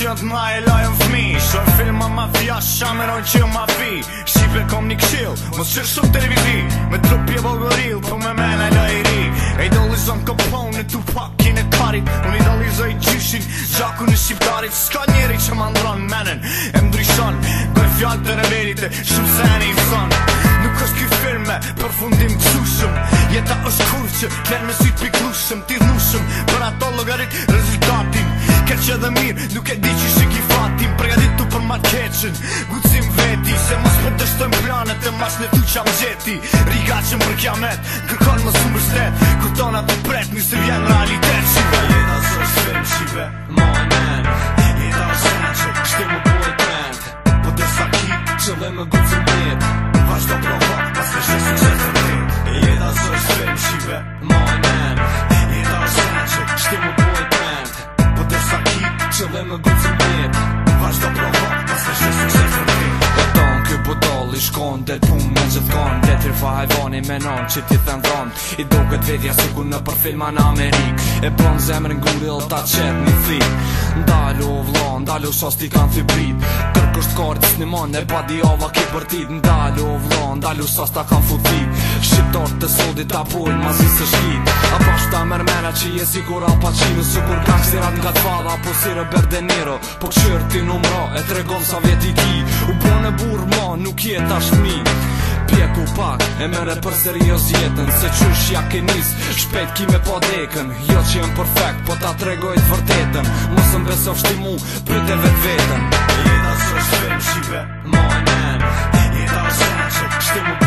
qëtë ma e lajën fmi Shoj filma ma fja, shameron që ma fi Shqipe kom një kshil, më sërë shumë të televizi Me trupje bogoril, po me mena e lajri E idolizon këpon e tupakin e karit Unë idolizoj gjyshin, gjaku në shqiptarit Ska njeri që ma ndron menen, e mdryshon Kër fjallë të reverit e shumë se një fëson Nuk është kjo firme, për fundim të shushëm Jeta është kurqë, nërë me sy të piklushëm Ti dhnushëm, për a e di që shik Pregaditu për ma qeqen Gucim veti Se mos për të shtojmë planet E mas në tu qam gjeti Riga që më rëkja met Kërkon më sumër stet Kërtona të pret Një se vjen realitet Shive E da zërë sëmë shive Ma e men E da zërë që Shte më po e tren Po të sa ki Që le më gucim vjet Vashdo provo Pas të shesë në zërë E da zërë sëmë shive Ma e on Dhe t'hum me gjithkon gjithë Dhe t'hirë fa hajvani me nanë Që ti thënë dhëndë I do këtë vedja si në për filma në Amerikë E blonë zemër në gurë Dhe t'a qëtë një thikë Ndalo vlonë Ndalo shos ti kanë fibrit është kartë së një manë E pa di ava ki për ti O vlon, ndalë sas ta kam futi Shqiptar të sodi të apoj Ma si së shkit A pash ta mërmena që je si kur apa qinu Së kur kak si rat nga të fada Po si rëber de nero Po kësherë ti numra mra E tregom sa vjeti ki U po në burë ma nuk jet ashtë mi pjeku pak E mere për serios jetën Se qysh ja ki nis Shpet ki me po dekën Jo që jem perfect Po ta tregoj të vërtetën Musëm besof shti mu Pryt e vet vetën Jeta së shpim shive Mojnë em Jeta së shpim shive Shti mu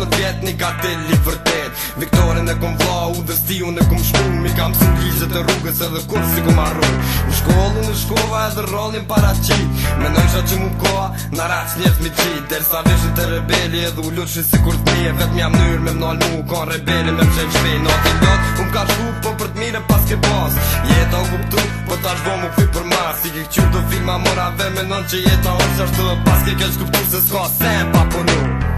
në tjetë një gatil i vërtet Viktorin e kom vla, u dhe sti unë e kom shku Mi kam së ngjizet e rrugës edhe kur si kom arru Në shkollu në shkova edhe rollin para qi Menoj qa që mu koa, në rrac njët mi qit Dersa vishën të rebeli edhe u lutshin si kur të mje Vet mja mnyr me mnall mu, kon rebeli me pëshen shpi Në ati ljot, u um m'ka shku, po për të pas ke pas Jeta u guptu, po t'a shbo mu kvi për mas I kik qur do vi ma morave, menon që jeta on që ashtu Pas ke kesh guptu se s'ka se pa punu.